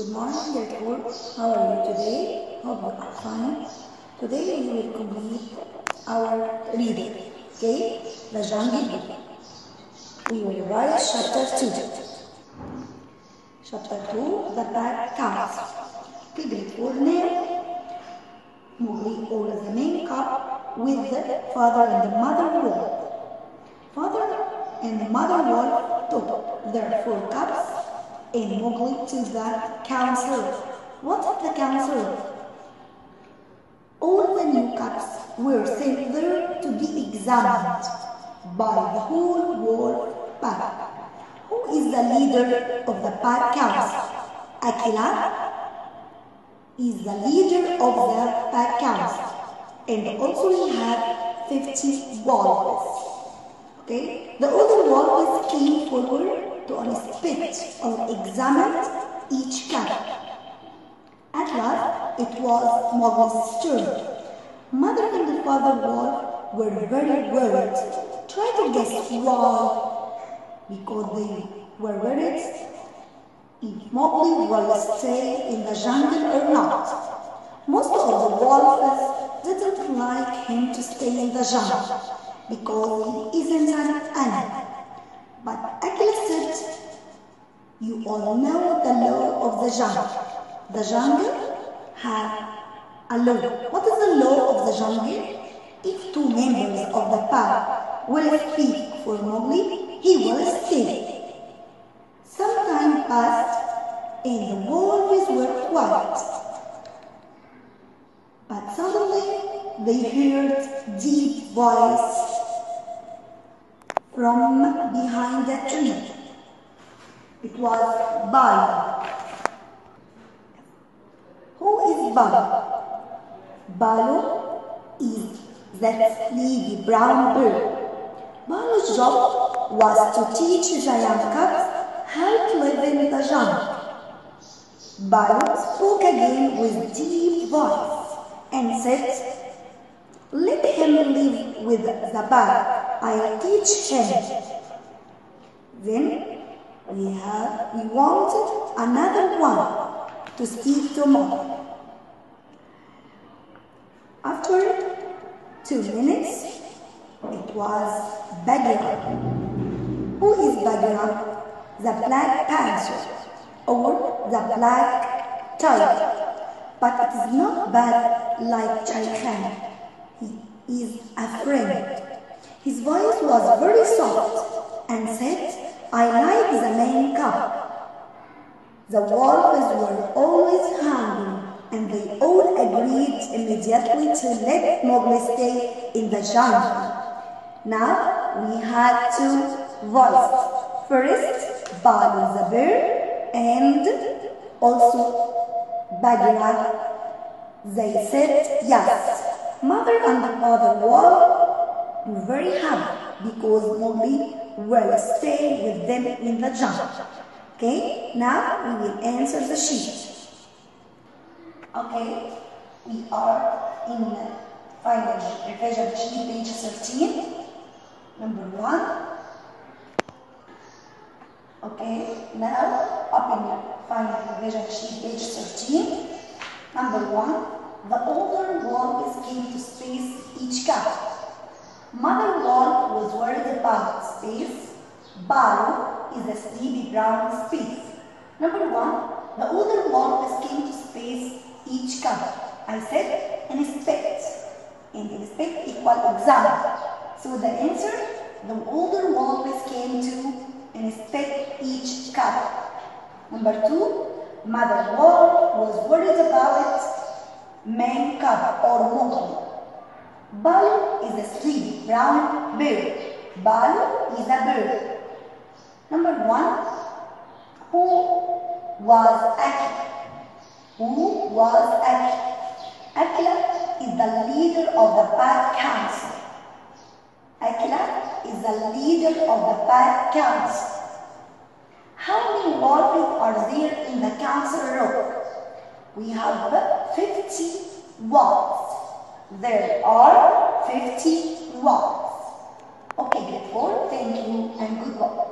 Good morning, dear school. How are you today? Hope you are fine. Today we will complete our reading. Okay? The Jungle. We will write chapter 2. Chapter 2, The Bad Cows. Piglet for name. Mowgli the main cup with the father and the mother wolf. Father and the mother wolf took their four cups and Mowgli to the council. What is the council? All the new cups were sent there to be examined by the whole wolf pack. Who is the leader of the pack council? Akela is the leader of the pack council. And also we have 50 wolves. Okay? The other wolves came forward to inspect or examine each cup. At last, it was Mowgli's turn. Mother and the father wolf were very worried. Try to guess why. Because they were worried if Mowgli will stay in the jungle or not. Most of the wolves didn't like him to stay in the jungle because he isn't an animal. But said, You all know the law of the jungle. The jungle has a law. What is the law of the jungle? If two members of the pack will speak for Mowgli, he will stay. Some time passed and the wolves were quiet. But suddenly they heard deep voice from behind the tree. It was Baloo. Who is Baloo? Baloo is that sleepy brown bird. Baloo's job was to teach cubs how to live in the jungle. Baloo spoke again with deep voice and said, let him live with the pack. I'll teach him. Then we have we wanted another one to speak to Mom. After two minutes, it was Bagheera. Who is Bagheera? The black panther or the black tiger. But it is not bad like Khan. He is a friend. His voice was very soft and said, I like the main cup. The wolves were always hungry and they all agreed immediately to let Mowgli stay in the jungle. Now we had two voices. First, Baloo the bear and also Bagheera. They said yes. Mother and father wolf very happy because Mowgli will stay with them in the jungle. Okay, now we will answer the sheet. Okay, we are in final revision sheet, page 13. Number one. Okay, now open your final revision sheet, page 13. Number one. The older wolves came to space each cup. Mother wolf was worried about space. Baloo is a sleepy brown space. Number one, the older wolves came to space each cup. I said inspect. And inspect equal examine. So the answer, the older wolves came to inspect each cup. Number two, mother wolf was worried about main cub or Mowgli. Baloo is a sleepy brown bird. Baloo is a bird. Number one, who was Akela? Who was Akela? Akela is the leader of the pack council. Akela is the leader of the pack council. How many wolves are there in the council room? we have 50 watts. There are 50 Okay, get work, thank you, and good luck.